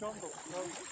jungle. No,